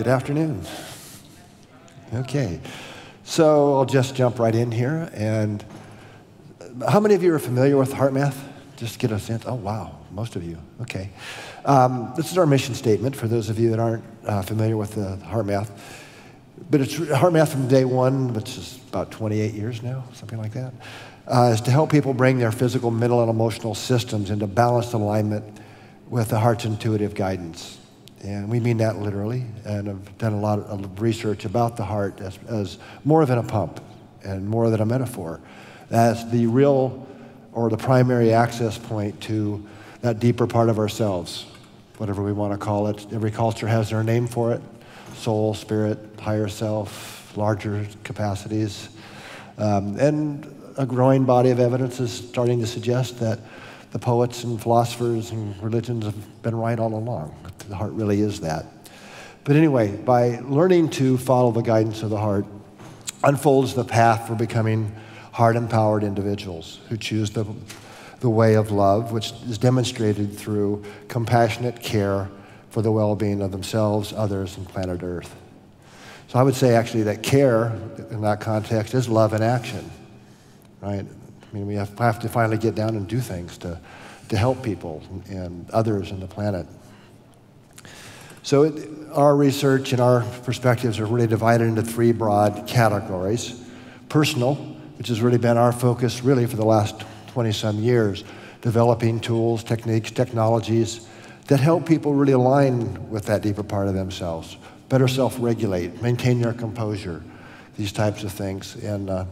Good afternoon. Okay, so I'll just jump right in here. And how many of you are familiar with HeartMath? Just to get a sense. Oh, wow, most of you. Okay. Um, this is our mission statement for those of you that aren't uh, familiar with the HeartMath. But it's HeartMath from day one, which is about 28 years now, something like that, uh, is to help people bring their physical, mental, and emotional systems into balanced alignment with the heart's intuitive guidance. And we mean that literally. And I've done a lot of research about the heart as, as more than a pump and more than a metaphor. As the real or the primary access point to that deeper part of ourselves, whatever we want to call it. Every culture has their name for it soul, spirit, higher self, larger capacities. Um, and a growing body of evidence is starting to suggest that the poets and philosophers and religions have been right all along. The heart really is that. But anyway, by learning to follow the guidance of the heart, unfolds the path for becoming heart empowered individuals who choose the, the way of love, which is demonstrated through compassionate care for the well being of themselves, others, and planet Earth. So I would say actually that care in that context is love in action, right? I mean, we have, have to finally get down and do things to, to help people and others and the planet. So it, our research and our perspectives are really divided into three broad categories. Personal, which has really been our focus really for the last 20 some years, developing tools, techniques, technologies that help people really align with that deeper part of themselves, better self-regulate, maintain their composure, these types of things. And uh,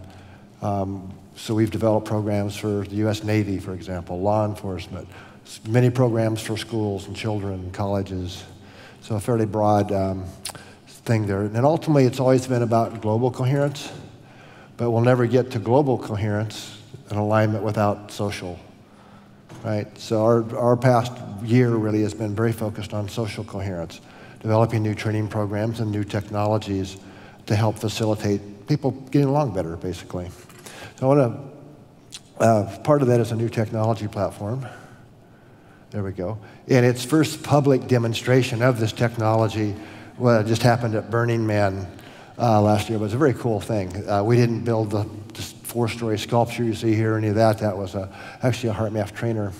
um, so we've developed programs for the U.S. Navy, for example, law enforcement, many programs for schools and children and colleges. So a fairly broad um, thing there. And ultimately, it's always been about global coherence, but we'll never get to global coherence and alignment without social, right? So our, our past year really has been very focused on social coherence, developing new training programs and new technologies to help facilitate people getting along better, basically. So I want to, uh, part of that is a new technology platform. There we go. And its first public demonstration of this technology well, just happened at Burning Man uh, last year. It was a very cool thing. Uh, we didn't build the four-story sculpture you see here, any of that. That was a, actually a HeartMath trainer.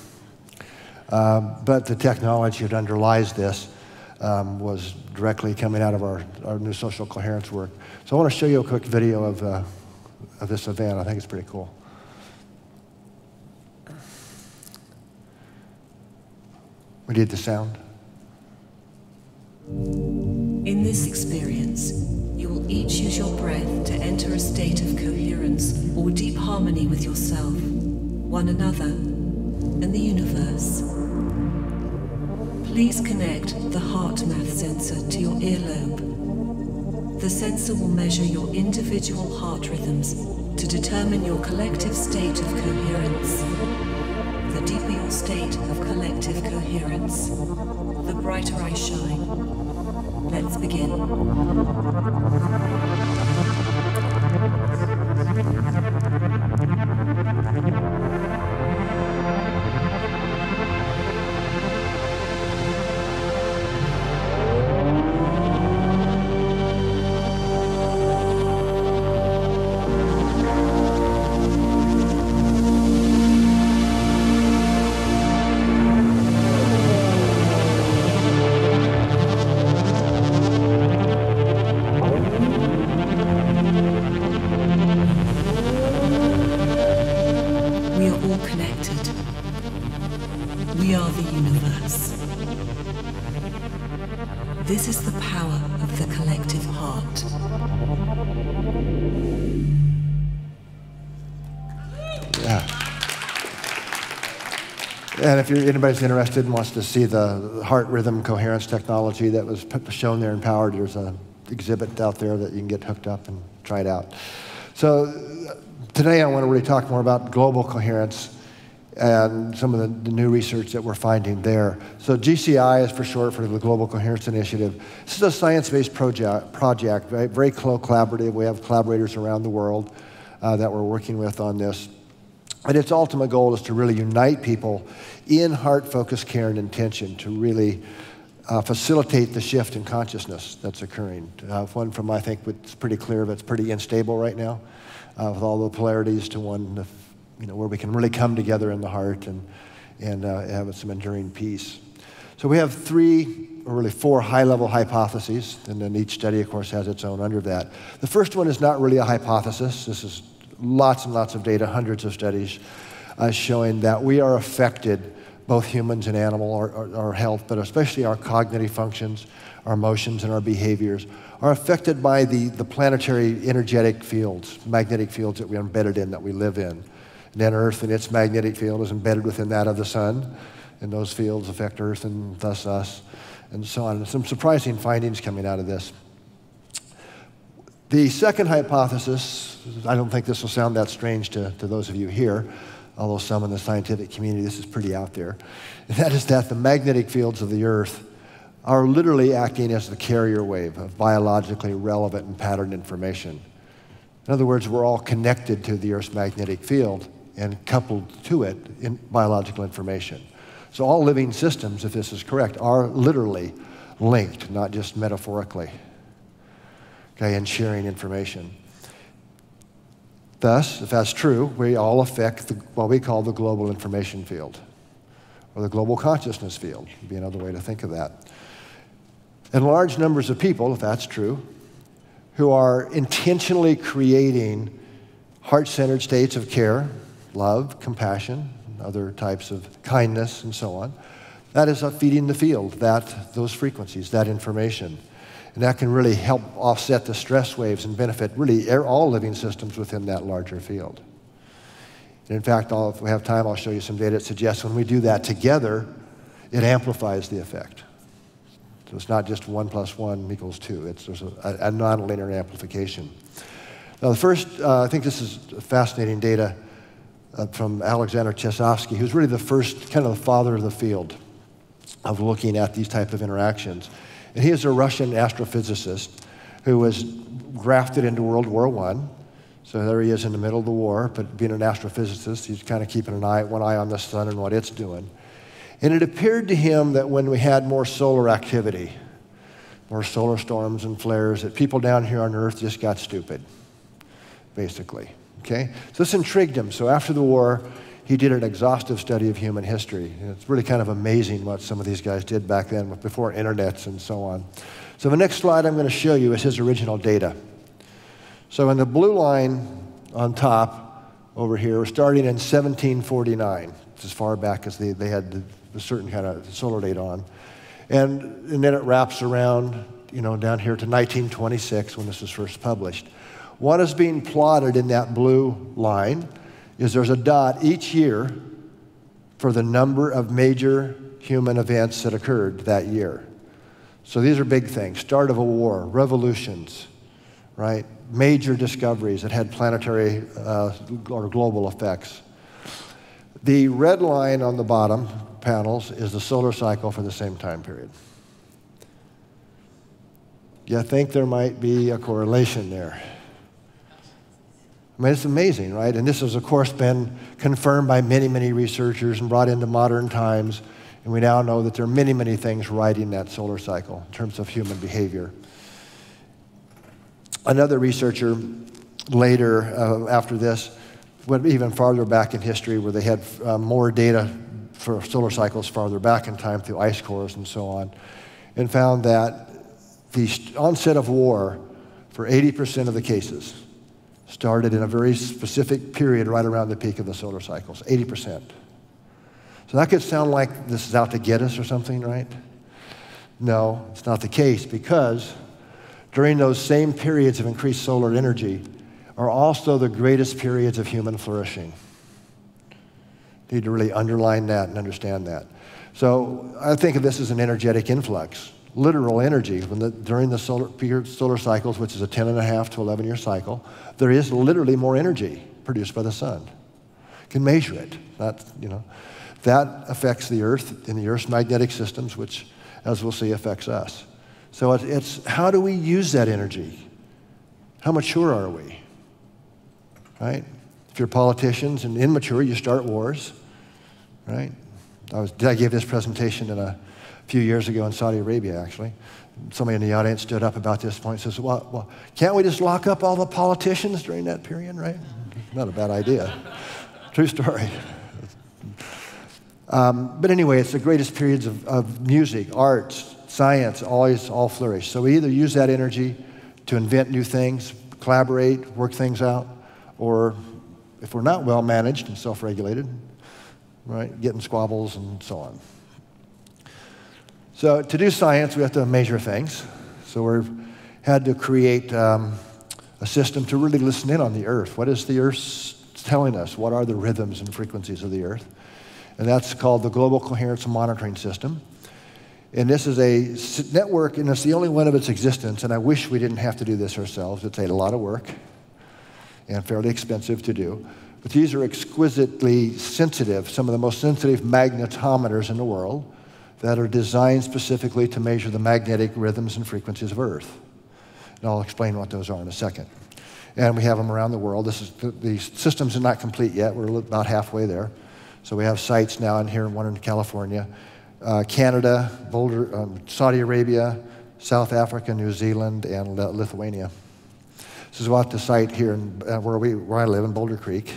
Um, but the technology that underlies this um, was directly coming out of our, our new social coherence work. So I want to show you a quick video of, uh, of this event. I think it's pretty cool. We need the sound. In this experience, you will each use your breath to enter a state of coherence or deep harmony with yourself, one another, and the universe. Please connect the HeartMath sensor to your earlobe. The sensor will measure your individual heart rhythms to determine your collective state of coherence. The deeper your state of collective coherence, the brighter I shine. Let's begin. If anybody's interested and wants to see the heart rhythm coherence technology that was shown there in Powered, there's an exhibit out there that you can get hooked up and try it out. So today I want to really talk more about global coherence and some of the, the, new research that we're finding there. So GCI is for short for the Global Coherence Initiative. This is a science-based project, project very, very collaborative. We have collaborators around the world uh, that we're working with on this. And its ultimate goal is to really unite people in heart focused care and intention to really uh, facilitate the shift in consciousness that's occurring. Uh, one from, I think, it's pretty clear, that's pretty unstable right now, uh, with all the polarities to one, you know, where we can really come together in the heart and, and uh, have some enduring peace. So we have three, or really four high-level hypotheses, and then each study, of course, has its own under that. The first one is not really a hypothesis. This is lots and lots of data, hundreds of studies uh, showing that we are affected both humans and animal, our, our, our, health, but especially our cognitive functions, our emotions, and our behaviors, are affected by the, the planetary energetic fields, magnetic fields that we're embedded in, that we live in. And then Earth and its magnetic field is embedded within that of the sun, and those fields affect Earth and thus us, and so on. Some surprising findings coming out of this. The second hypothesis, I don't think this will sound that strange to, to those of you here, although some in the scientific community, this is pretty out there. That is that the magnetic fields of the Earth are literally acting as the carrier wave of biologically relevant and patterned information. In other words, we're all connected to the Earth's magnetic field and coupled to it in biological information. So all living systems, if this is correct, are literally linked, not just metaphorically, okay, and sharing information. Thus, if that's true, we all affect the, what we call the global information field, or the global consciousness field, would be another way to think of that. And large numbers of people, if that's true, who are intentionally creating heart centered states of care, love, compassion, other types of kindness, and so on, that is feeding the field, that, those frequencies, that information. And that can really help offset the stress waves and benefit really all living systems within that larger field. And in fact, I'll, if we have time, I'll show you some data that suggests when we do that together, it amplifies the effect. So it's not just one plus one equals two. It's there's a, a nonlinear amplification. Now, the first, uh, I think this is fascinating data uh, from Alexander Chizhevsky, who's really the first, kind of the father of the field of looking at these type of interactions. And he is a Russian astrophysicist who was grafted into World War I. So there he is in the middle of the war, but being an astrophysicist, he's kind of keeping an eye, one eye on the sun and what it's doing. And it appeared to him that when we had more solar activity, more solar storms and flares, that people down here on Earth just got stupid, basically. Okay? So this intrigued him. So after the war, he did an exhaustive study of human history. It's really kind of amazing what some of these guys did back then, before internets and so on. So the next slide I'm going to show you is his original data. So in the blue line on top over here, we're starting in 1749, it's as far back as they, they had a certain kind of solar date on. And, and then it wraps around, you know, down here to 1926 when this was first published. What is being plotted in that blue line is there's a dot each year for the number of major human events that occurred that year. So these are big things start of a war, revolutions, right? Major discoveries that had planetary uh, or global effects. The red line on the bottom panels is the solar cycle for the same time period. You think there might be a correlation there? I mean, it's amazing, right? And this has, of course, been confirmed by many, many researchers and brought into modern times. And we now know that there are many, many things riding that solar cycle in terms of human behavior. Another researcher later, uh, after this, went even farther back in history where they had uh, more data for solar cycles farther back in time through ice cores and so on, and found that the onset of war for 80% of the cases started in a very specific period right around the peak of the solar cycles, 80%. So that could sound like this is out to get us or something, right? No, it's not the case because during those same periods of increased solar energy are also the greatest periods of human flourishing. Need to really underline that and understand that. So I think of this as an energetic influx literal energy when the, during the solar, solar cycles, which is a 10 and a half to 11 year cycle, there is literally more energy produced by the sun. You can measure it. That, you know, that affects the Earth in the Earth's magnetic systems, which, as we'll see, affects us. So it's, it's how do we use that energy? How mature are we? Right? If you're politicians and immature, you start wars. Right? I was, did I give this presentation in a few years ago in Saudi Arabia, actually. Somebody in the audience stood up about this point and says, well, well, can't we just lock up all the politicians during that period, right? Not a bad idea. True story. Um, but anyway, it's the greatest periods of, of music, arts, science, always all flourish. So we either use that energy to invent new things, collaborate, work things out, or if we're not well managed and self regulated, right, getting squabbles and so on. So to do science, we have to measure things. So we've had to create um, a system to really listen in on the earth. What is the earth telling us? What are the rhythms and frequencies of the earth? And that's called the Global Coherence Monitoring System. And this is a network, and it's the only one of its existence. And I wish we didn't have to do this ourselves. It's a lot of work and fairly expensive to do. But these are exquisitely sensitive, some of the most sensitive magnetometers in the world that are designed specifically to measure the magnetic rhythms and frequencies of Earth. And I'll explain what those are in a second. And we have them around the world. This is, the systems are not complete yet. We're about halfway there. So we have sites now in here, one in California, uh, Canada, Boulder, um, Saudi Arabia, South Africa, New Zealand, and Lithuania. This is what the site here in, uh, where, we, where I live in Boulder Creek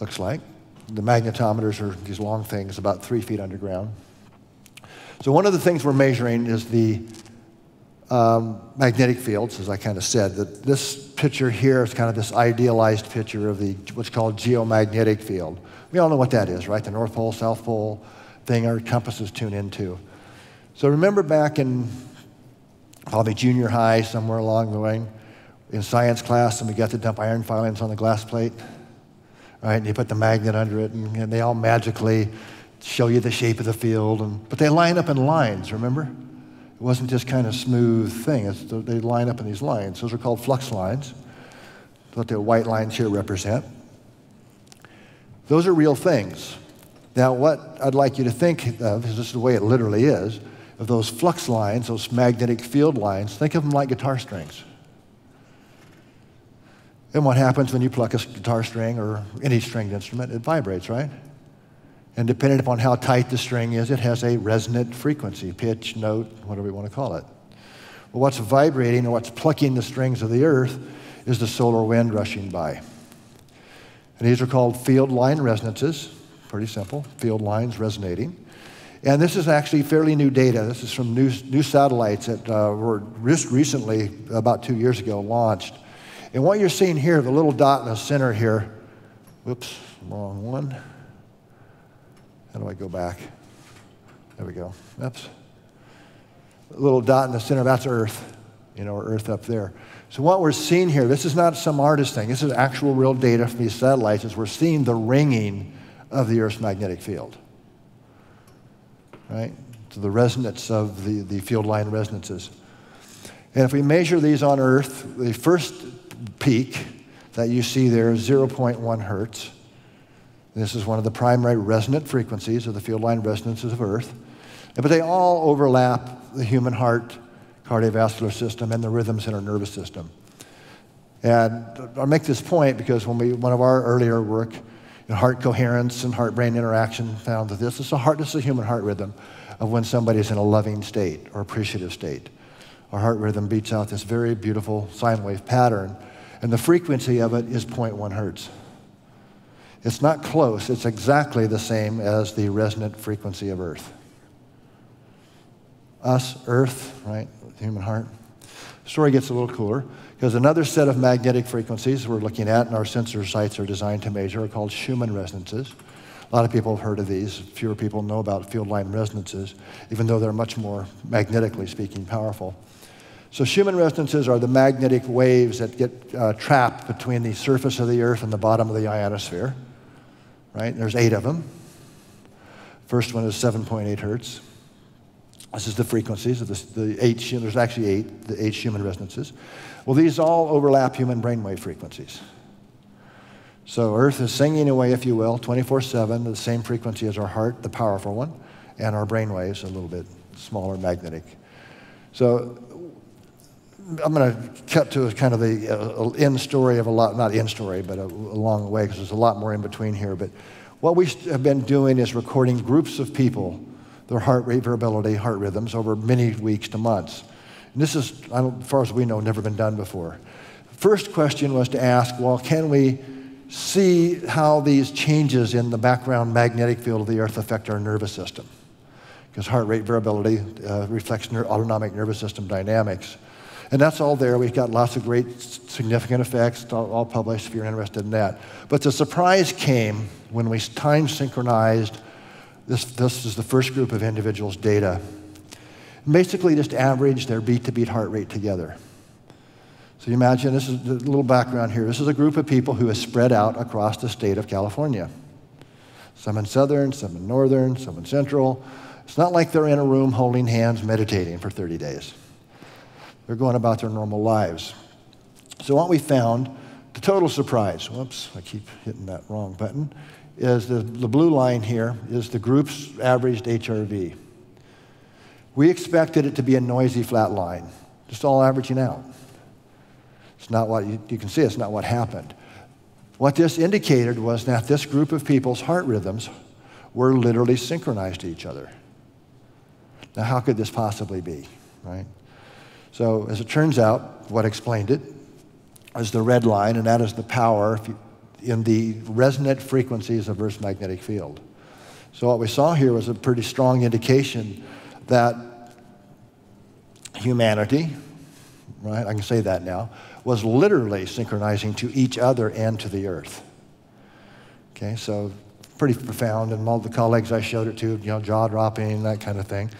looks like. The magnetometers are these long things, about three feet underground. So one of the things we're measuring is the um, magnetic fields, as I kind of said. That this picture here is kind of this idealized picture of the what's called geomagnetic field. We all know what that is, right? The North Pole, South Pole thing our compasses tune into. So remember back in probably junior high, somewhere along the way, in science class, and we got to dump iron filings on the glass plate, right? And you put the magnet under it, and, and they all magically show you the shape of the field. And, but they line up in lines, remember? It wasn't just kind of smooth thing. It's, they line up in these lines. Those are called flux lines. what the white lines here represent. Those are real things. Now, what I'd like you to think of is this is the way it literally is, of those flux lines, those magnetic field lines, think of them like guitar strings. And what happens when you pluck a guitar string or any stringed instrument? It vibrates, right? And depending upon how tight the string is, it has a resonant frequency, pitch, note, whatever we want to call it. Well, what's vibrating or what's plucking the strings of the earth is the solar wind rushing by. And these are called field line resonances. Pretty simple, field lines resonating. And this is actually fairly new data. This is from new, new satellites that uh, were just recently, about two years ago, launched. And what you're seeing here, the little dot in the center here, whoops, wrong one. How do I go back? There we go. Oops. A little dot in the center, that's Earth, you know, Earth up there. So what we're seeing here, this is not some artist thing. This is actual real data from these satellites, is we're seeing the ringing of the Earth's magnetic field. Right? So the resonance of the, the field line resonances. And if we measure these on Earth, the first peak that you see there is 0.1 hertz. This is one of the primary resonant frequencies of the field line resonances of Earth. But they all overlap the human heart, cardiovascular system, and the rhythms in our nervous system. And I'll make this point because when we, one of our earlier work in heart coherence and heart brain interaction found that this is a heart, this is a human heart rhythm of when somebody's in a loving state or appreciative state. Our heart rhythm beats out this very beautiful sine wave pattern, and the frequency of it is 0.1 hertz. It's not close, it's exactly the same as the resonant frequency of Earth. Us, Earth, right? Human heart. The story gets a little cooler because another set of magnetic frequencies we're looking at and our sensor sites are designed to measure are called Schumann resonances. A lot of people have heard of these. Fewer people know about field line resonances, even though they're much more magnetically speaking powerful. So Schumann resonances are the magnetic waves that get uh, trapped between the surface of the Earth and the bottom of the ionosphere right? There's eight of them. First one is 7.8 hertz. This is the frequencies of the, the eight, there's actually eight, the eight Schumann resonances. Well, these all overlap human brainwave frequencies. So Earth is singing away, if you will, 24 7, the same frequency as our heart, the powerful one, and our brainwaves, a little bit smaller magnetic. So I'm going to cut to kind of the end story of a lot, not end story, but a, a long way because there's a lot more in between here. But what we have been doing is recording groups of people their heart rate variability, heart rhythms over many weeks to months. And this is, as far as we know, never been done before. First question was to ask, well, can we see how these changes in the background magnetic field of the Earth affect our nervous system? Because heart rate variability uh, reflects autonomic nervous system dynamics. And that's all there. We've got lots of great significant effects, all, published if you're interested in that. But the surprise came when we time synchronized this, this is the first group of individuals' data. Basically, just average their beat to beat heart rate together. So you imagine this is a little background here. This is a group of people who is spread out across the state of California. Some in southern, some in northern, some in central. It's not like they're in a room holding hands meditating for 30 days. They're going about their normal lives. So what we found, the total surprise, whoops, I keep hitting that wrong button, is the, the blue line here is the group's averaged HRV. We expected it to be a noisy flat line, just all averaging out. It's not what you, you can see, it's not what happened. What this indicated was that this group of people's heart rhythms were literally synchronized to each other. Now, how could this possibly be, right? So, as it turns out, what explained it is the red line, and that is the power in the resonant frequencies of Earth's magnetic field. So, what we saw here was a pretty strong indication that humanity, right, I can say that now, was literally synchronizing to each other and to the Earth. Okay, so pretty profound, and all the colleagues I showed it to, you know, jaw dropping, that kind of thing.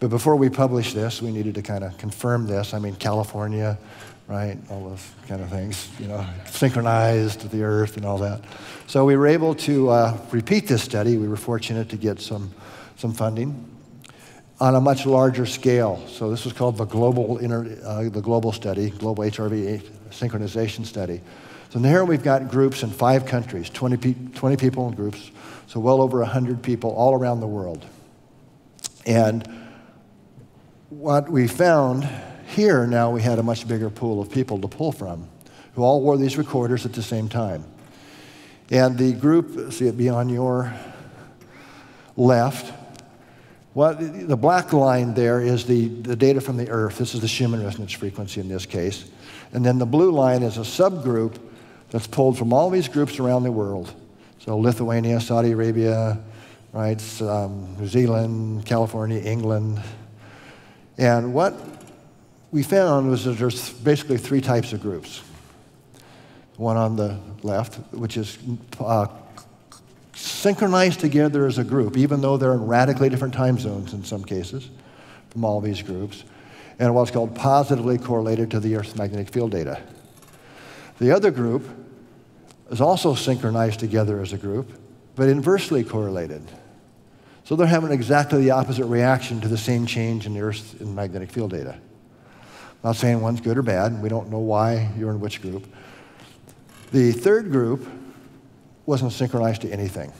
But before we published this, we needed to kind of confirm this. I mean, California, right? All those kind of things, you know, synchronized to the earth and all that. So we were able to uh, repeat this study. We were fortunate to get some, some funding on a much larger scale. So this was called the global, inter, uh, the global study, global HRV synchronization study. So here we've got groups in five countries, 20, pe 20 people in groups, so well over 100 people all around the world. And what we found here now we had a much bigger pool of people to pull from who all wore these recorders at the same time. And the group, see it be on your left, what, the black line there is the, the data from the Earth. This is the Schumann resonance frequency in this case. And then the blue line is a subgroup that's pulled from all these groups around the world. So Lithuania, Saudi Arabia, right, um, New Zealand, California, England, and what we found was that there's basically three types of groups. One on the left, which is uh, synchronized together as a group, even though they're in radically different time zones in some cases from all these groups, and what's called positively correlated to the Earth's magnetic field data. The other group is also synchronized together as a group, but inversely correlated. So they're having exactly the opposite reaction to the same change in the Earth's magnetic field data. I'm not saying one's good or bad. We don't know why you're in which group. The third group wasn't synchronized to anything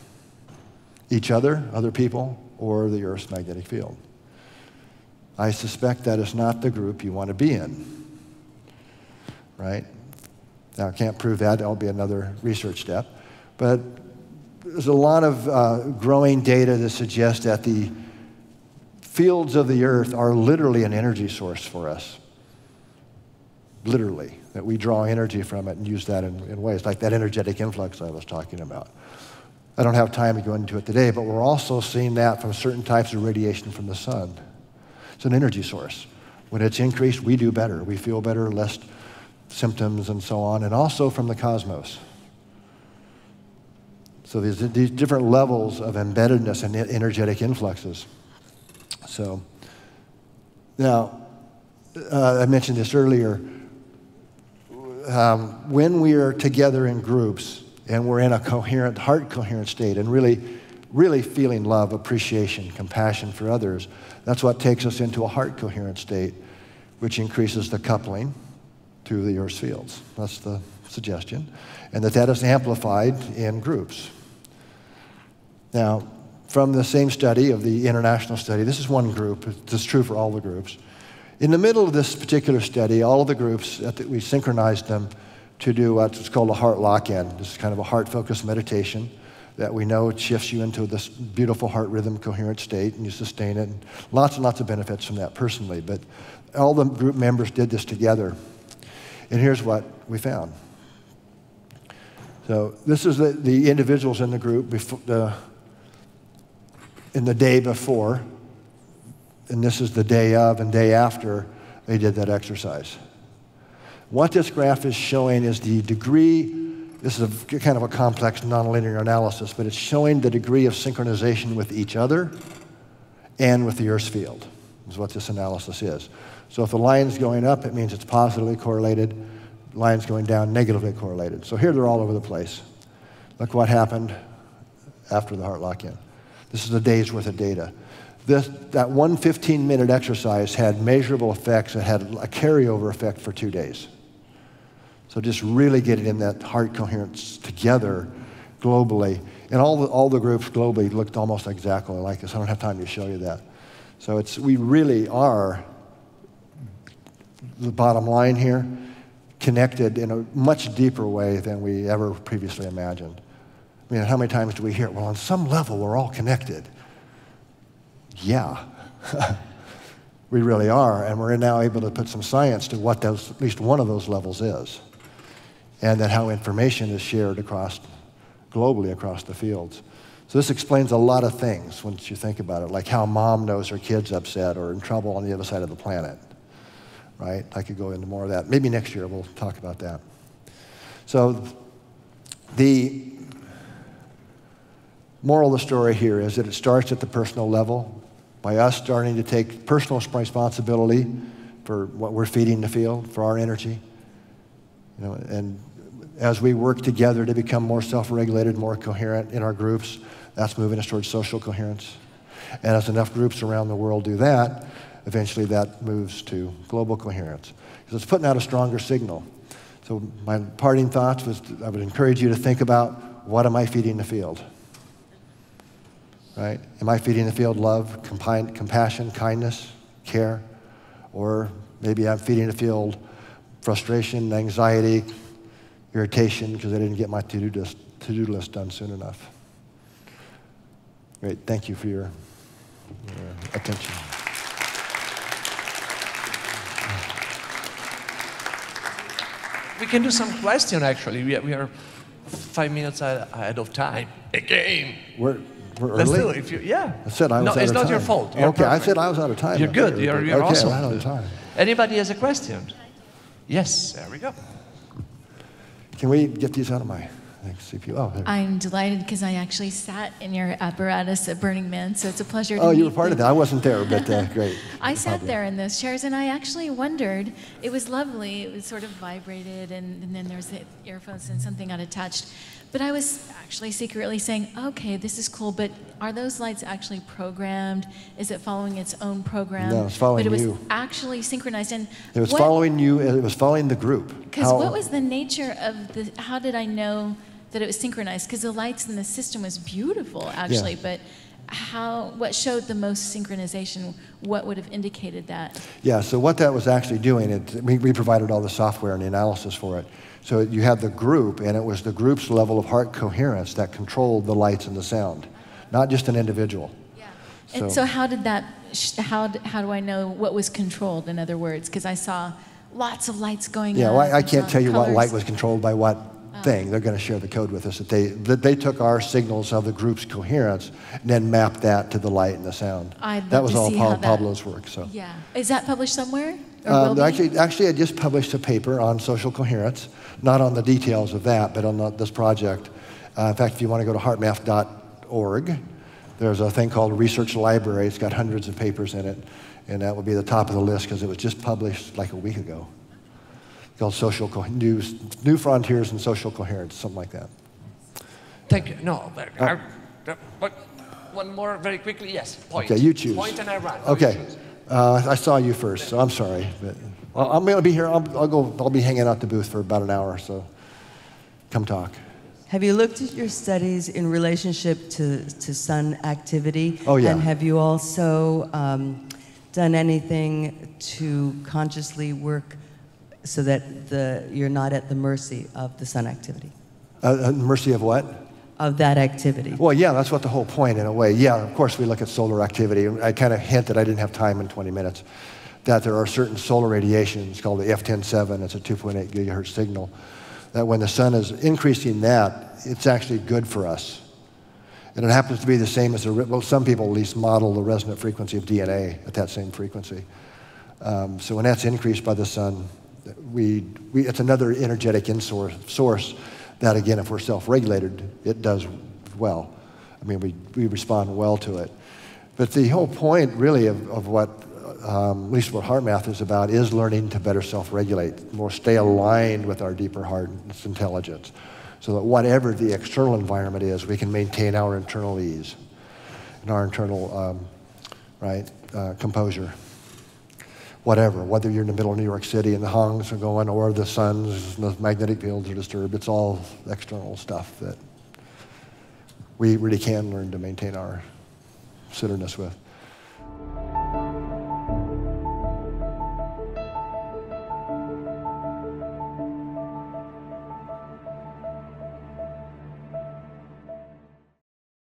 each other, other people, or the Earth's magnetic field. I suspect that is not the group you want to be in. Right? Now, I can't prove that. That'll be another research step. But there's a lot of uh, growing data that suggests that the fields of the earth are literally an energy source for us. Literally, that we draw energy from it and use that in, in ways like that energetic influx I was talking about. I don't have time to go into it today, but we're also seeing that from certain types of radiation from the sun. It's an energy source. When it's increased, we do better. We feel better, less symptoms, and so on, and also from the cosmos. So there's these different levels of embeddedness and energetic influxes. So now, uh, I mentioned this earlier. Um, when we are together in groups and we're in a coherent, heart coherent state and really, really feeling love, appreciation, compassion for others, that's what takes us into a heart coherent state, which increases the coupling to the Earth's fields. That's the suggestion. And that that is amplified in groups. Now, from the same study of the international study, this is one group, this is true for all the groups. In the middle of this particular study, all of the groups, we synchronized them to do what's called a heart lock in. This is kind of a heart focused meditation that we know shifts you into this beautiful heart rhythm coherent state and you sustain it. And lots and lots of benefits from that personally. But all the group members did this together. And here's what we found. So this is the, the individuals in the group before, the, in the day before, and this is the day of and day after they did that exercise. What this graph is showing is the degree, this is a, kind of a complex nonlinear analysis, but it's showing the degree of synchronization with each other and with the Earth's field, is what this analysis is. So if the line's going up, it means it's positively correlated. Line's going down, negatively correlated. So here they're all over the place. Look what happened after the heart lock-in. This is a day's worth of data. This, that one 15 minute exercise had measurable effects. It had a carryover effect for two days. So just really getting in that heart coherence together globally. And all the, all the groups globally looked almost exactly like this. I don't have time to show you that. So it's, we really are, the bottom line here, connected in a much deeper way than we ever previously imagined. I mean, how many times do we hear, it? well, on some level, we're all connected? Yeah, we really are. And we're now able to put some science to what those, at least one of those levels is and then how information is shared across globally across the fields. So this explains a lot of things once you think about it, like how mom knows her kid's upset or in trouble on the other side of the planet. Right? I could go into more of that. Maybe next year we'll talk about that. So the moral of the story here is that it starts at the personal level by us starting to take personal responsibility for what we're feeding the field, for our energy. You know, and as we work together to become more self-regulated, more coherent in our groups, that's moving us towards social coherence. And as enough groups around the world do that, eventually that moves to global coherence. Because it's putting out a stronger signal. So my parting thoughts was I would encourage you to think about what am I feeding the field? Right? Am I feeding the field love, compassion, kindness, care? Or maybe I'm feeding the field frustration, anxiety, irritation because I didn't get my to-do list, to-do list done soon enough. Great. Thank you for your, your attention. We can do some question actually. We are, we are five minutes ahead of time. Again. We're, we're Let's early. do. If you, yeah. I said I was no, out it's not your fault. You're okay, I said I was out of time. You're good. You're, you're okay, awesome. I'm out of time. Anybody has a question? Yes, there we go. Can we get these out of my CPU? Oh, there. I'm delighted because I actually sat in your apparatus at Burning Man, so it's a pleasure to oh, meet you were part of that. I wasn't there, but uh, great. I sat Probably. there in those chairs and I actually wondered. It was lovely. It was sort of vibrated, and, and then there was the earphones and something got attached. But I was actually secretly saying, okay, this is cool, but are those lights actually programmed? Is it following its own program? No, it's following But it was you. actually synchronized. And It was what- following you. and It was following the group. Because what was the nature of the, how did I know that it was synchronized? Because the lights in the system was beautiful, actually, but how, what showed the most synchronization? What would have indicated that? Yeah, so what that was actually doing, it, we, we provided all the software and the analysis for it. So you had the group, and it was the group's level of heart coherence that controlled the lights and the sound, not just an individual. Yeah. And so how did that, how, how do I know what was controlled, in other words? Because I saw lots of lights going Yeah, on. well, I, I can't tell you what light was controlled by what oh. thing. They're going to share the code with us. That they, that they took our signals of the group's coherence and then mapped that to the light and the sound. I'd that was all see Pa- how that- Pablo's work. So. Yeah. Is that published somewhere? Or Um, actually, actually, I just published a paper on social coherence, not on the details of that, but on the, this project. Uh, in fact, if you want to go to heartmath.org, there's a thing called Research Library. It's got hundreds of papers in it, and that will be the top of the list because it was just published like a week ago. Called Social Co- New, New Frontiers in Social Coherence, something like that. Thank you. No, but, Uh, I- but one more very quickly. Yes, point. Okay, you choose. Point and I run. You Okay. Uh, I saw you first, so I'm sorry. But I'm going to be here. I'll, I'll go. I'll be hanging out the booth for about an hour, so come talk. Have you looked at your studies in relationship to, to sun activity? Oh, yeah. And have you also um, done anything to consciously work so that the, you're not at the mercy of the sun activity? Uh, uh, mercy of what? Of that activity. Well, yeah, that's what the whole point in a way. Yeah, of course we look at solar activity. I kind of hinted, I didn't have time in 20 minutes, that there are certain solar radiations called the F107, it's a 2.8 gigahertz signal, that when the sun is increasing that, it's actually good for us. And it happens to be the same as the, well, some people at least model the resonant frequency of DNA at that same frequency. Um, so when that's increased by the sun, we, we, it's another energetic source that, again, if we're self-regulated, it does well. I mean, we, we respond well to it. But the whole point, really, of, of what, um, at least what HeartMath is about, is learning to better self-regulate, more stay aligned with our deeper heart intelligence, so that whatever the external environment is, we can maintain our internal ease and our internal, um, right, uh, composure whatever, whether you're in the middle of New York City and the hongs are going or the suns and the magnetic fields are disturbed, it's all external stuff that we really can learn to maintain our centeredness with.